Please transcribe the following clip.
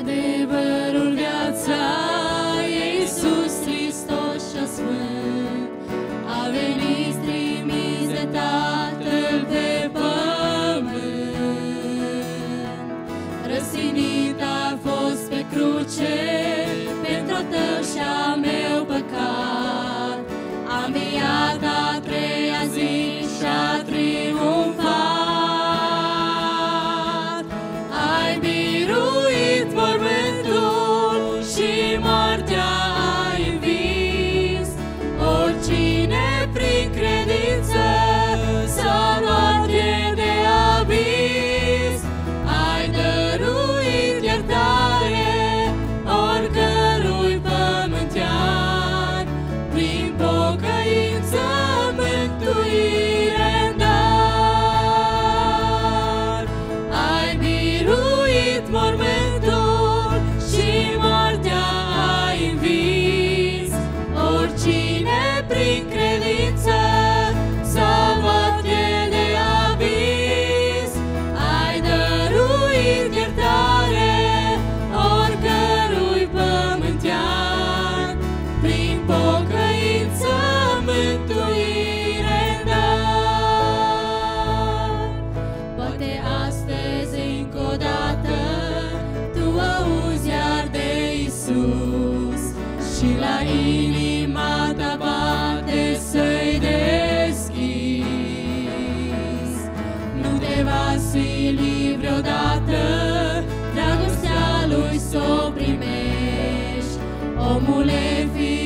Adevărul viața e Iisus Hristos și Sfânt. A venit trimis de Tatăl pe pământ. Răsinit a fost pe cruce pentru a tău și a meu păcat. A înviat și la inima ta bate să-i deschizi. Nu te va sili vreodată dragostea lui să o primești, omule fi